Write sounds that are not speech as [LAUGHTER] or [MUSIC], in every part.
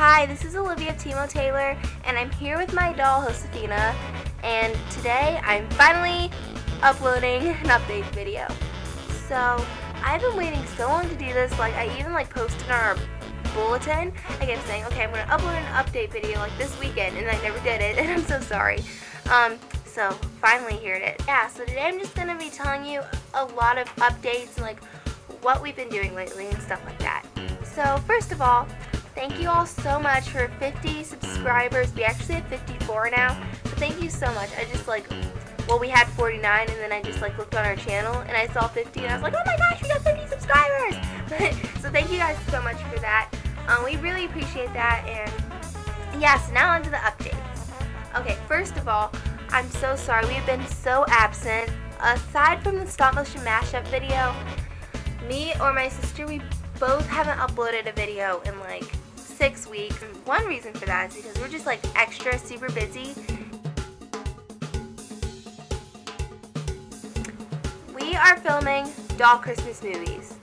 Hi, this is Olivia Timo Taylor, and I'm here with my doll, Josefina, and today I'm finally uploading an update video. So, I've been waiting so long to do this, like, I even, like, posted on our bulletin, kept saying, okay, I'm going to upload an update video, like, this weekend, and I never did it, [LAUGHS] and I'm so sorry. Um, so, finally, here it is. Yeah, so today I'm just going to be telling you a lot of updates, like, what we've been doing lately and stuff like that. So, first of all, Thank you all so much for 50 subscribers. We actually have 54 now, but thank you so much. I just like, well, we had 49, and then I just like looked on our channel, and I saw 50, and I was like, oh my gosh, we got 50 subscribers! [LAUGHS] so thank you guys so much for that. Um, we really appreciate that, and yeah, so now on to the updates. Okay, first of all, I'm so sorry. We've been so absent. Aside from the stop motion mashup video, me or my sister, we both haven't uploaded a video in like six weeks. One reason for that is because we're just like extra super busy. We are filming doll Christmas movies.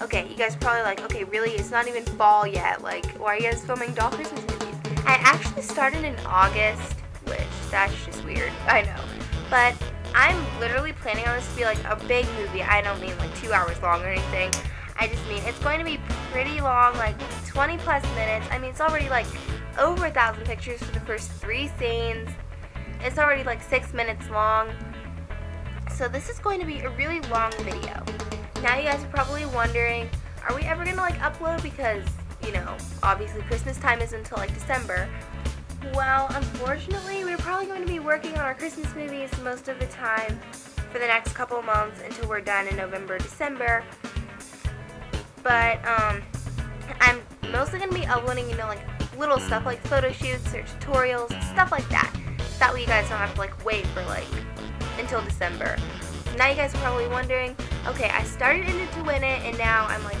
Okay, you guys probably like, okay, really? It's not even fall yet. Like, why are you guys filming doll Christmas movies? I actually started in August, which that's just weird. I know. But I'm literally planning on this to be like a big movie. I don't mean like two hours long or anything. I just mean it's going to be pretty long, like 20 plus minutes. I mean, it's already like over a thousand pictures for the first three scenes. It's already like six minutes long. So this is going to be a really long video. Now you guys are probably wondering, are we ever going to like upload because, you know, obviously Christmas time is until like December. Well, unfortunately, we're probably going to be working on our Christmas movies most of the time for the next couple months until we're done in November, December but um, I'm mostly going to be uploading, you know, like little stuff like photo shoots or tutorials, stuff like that. That way you guys don't have to like wait for like until December. Now you guys are probably wondering, okay, I started in it to win it and now I'm like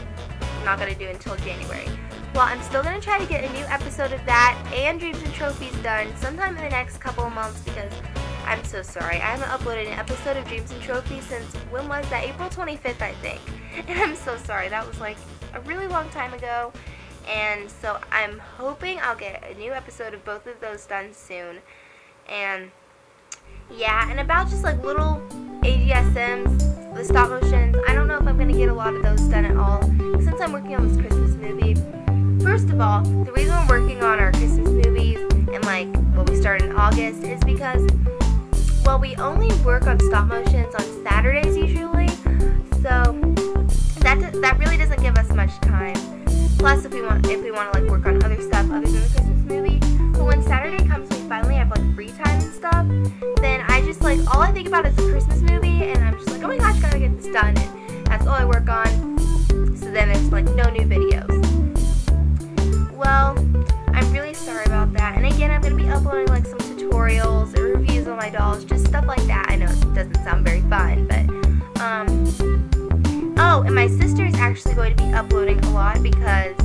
not going to do it until January. Well, I'm still going to try to get a new episode of that and Dreams and Trophies done sometime in the next couple of months because I'm so sorry. I haven't uploaded an episode of Dreams and Trophies since, when was that? April 25th, I think. [LAUGHS] And I'm so sorry. That was like a really long time ago. And so I'm hoping I'll get a new episode of both of those done soon. And yeah, and about just like little AGSMs, the stop motions, I don't know if I'm going to get a lot of those done at all. Since I'm working on this Christmas movie, first of all, the reason we're working on our Christmas movies and like what we start in August is because, well, we only work on stop motions on Saturdays usually. So that that really doesn't give us much time. Plus, if we want if we want to like work on other stuff other than the Christmas movie, but when Saturday comes, we finally have like free time and stuff. Then I just like all I think about is the Christmas movie, and I'm just like, oh my gosh, gotta get this done, and that's all I work on. So then there's like no new videos. Well, I'm really sorry about that. And again, I'm gonna be uploading like some tutorials or reviews on my dolls, just actually going to be uploading a lot because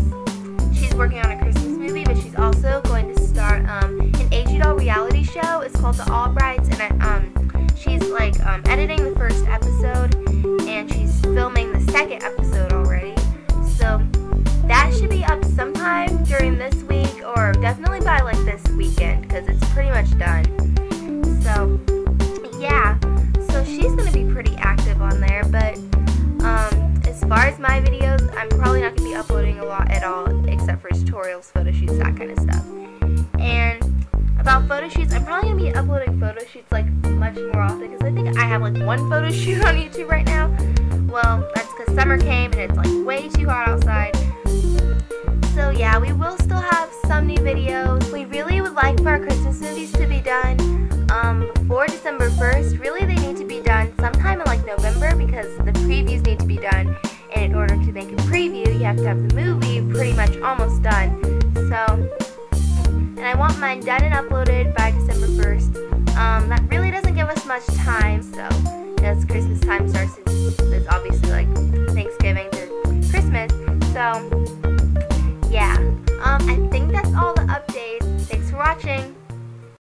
she's working on a Christmas movie, but she's also going to start um, an AG Doll reality show. It's called The Albrights, and um, she's like um, editing the first episode, and she's filming the second episode already. So that should be up sometime during this week, or definitely by like this weekend, because it's pretty much done. My videos, I'm probably not going to be uploading a lot at all, except for tutorials, photo shoots, that kind of stuff. And about photo shoots, I'm probably going to be uploading photo shoots like much more often, because I think I have like one photo [LAUGHS] shoot on YouTube right now. Well, that's because summer came and it's like way too hot outside. So yeah, we will still have some new videos. We really would like for our Christmas movies to be done um, before December 1st. Really, have the movie pretty much almost done. So, and I want mine done and uploaded by December 1st. Um, that really doesn't give us much time, so as Christmas time starts, it's obviously like